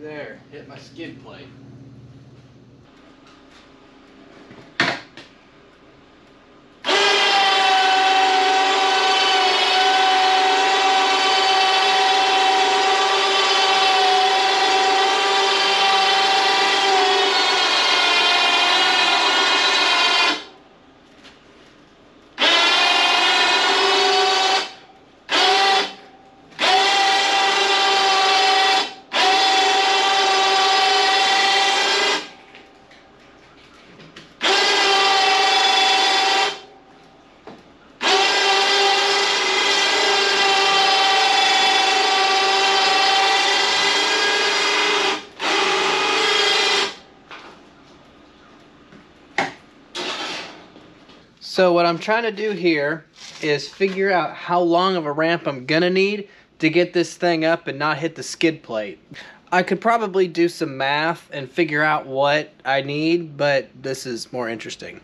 There, hit my skid plate. So what I'm trying to do here is figure out how long of a ramp I'm gonna need to get this thing up and not hit the skid plate. I could probably do some math and figure out what I need, but this is more interesting.